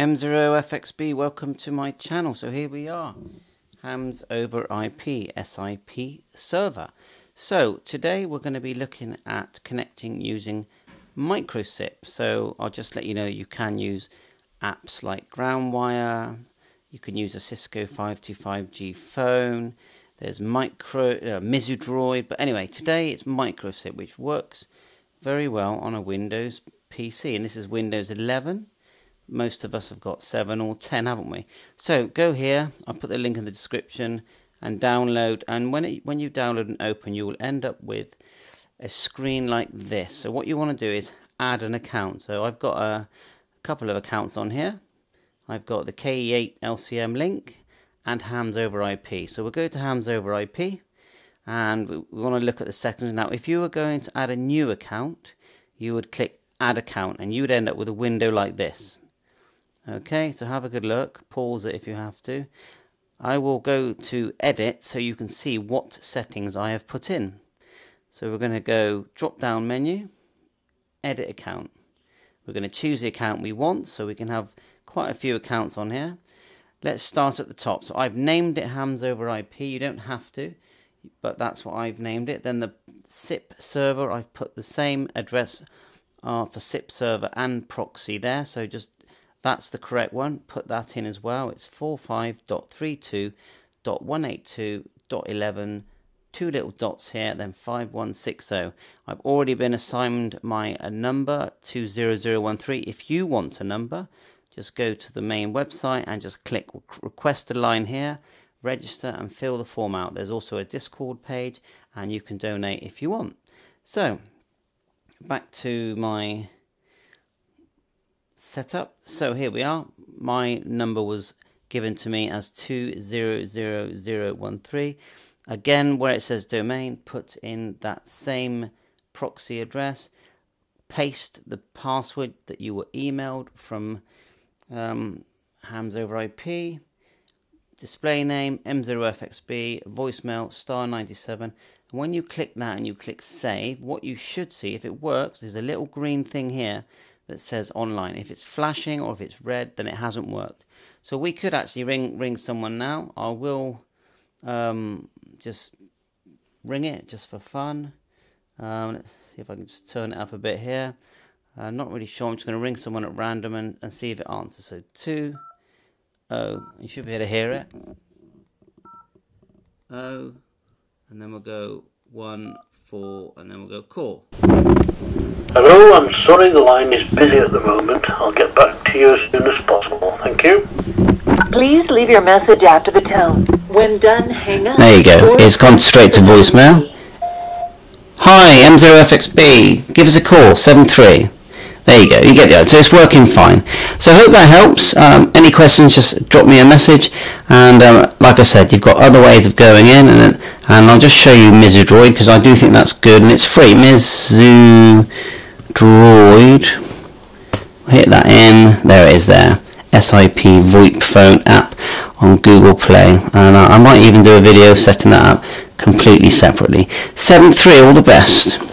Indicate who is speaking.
Speaker 1: M0FXB, welcome to my channel. So here we are, Hams over IP, SIP server. So today we're going to be looking at connecting using microsip. So I'll just let you know you can use apps like Groundwire, you can use a Cisco 525G phone, there's micro uh, Mizudroid, but anyway, today it's microsip, which works very well on a Windows PC, and this is Windows 11 most of us have got 7 or 10, haven't we? So go here, I'll put the link in the description and download. And when, it, when you download and open, you will end up with a screen like this. So what you want to do is add an account. So I've got a, a couple of accounts on here. I've got the KE8 LCM link and Hams over IP. So we'll go to Hams over IP and we, we want to look at the settings. Now, if you were going to add a new account, you would click add account and you would end up with a window like this. Okay, so have a good look. Pause it if you have to. I will go to edit so you can see what settings I have put in. So we're going to go drop down menu, edit account. We're going to choose the account we want so we can have quite a few accounts on here. Let's start at the top. So I've named it hams over IP. You don't have to, but that's what I've named it. Then the SIP server, I've put the same address uh, for SIP server and proxy there. So just that's the correct one. Put that in as well. It's 45.32.182.11. Two little dots here, then 5160. I've already been assigned my a number 20013. If you want a number, just go to the main website and just click request a line here, register and fill the form out. There's also a Discord page and you can donate if you want. So, back to my setup. So here we are. My number was given to me as 200013. Again, where it says domain, put in that same proxy address. Paste the password that you were emailed from um, Hams over IP. Display name M0FXB, voicemail star 97. And when you click that and you click save, what you should see, if it works, is a little green thing here that says online. If it's flashing or if it's red, then it hasn't worked. So we could actually ring ring someone now. I will um, just ring it just for fun. Um, let's see if I can just turn it up a bit here. I'm not really sure. I'm just going to ring someone at random and, and see if it answers. So two, oh, you should be able to hear it. Oh, and then we'll go one, four, and then we'll go call.
Speaker 2: Hello, I'm sorry the line is busy at the moment. I'll get back to you as soon as possible. Thank you.
Speaker 3: Please leave your message after the tone. When done, hang up.
Speaker 1: There you go. It's gone straight to voicemail. Hi, M0FXB. Give us a call, 73. There you go, you get the idea. So it's working fine. So I hope that helps. Um, any questions, just drop me a message. And um, like I said, you've got other ways of going in. And, and I'll just show you Mizudroid because I do think that's good. And it's free. Mizu Droid. Hit that in. There it is there. SIP VoIP phone app on Google Play. And I, I might even do a video setting that up completely separately. 7.3, all the best.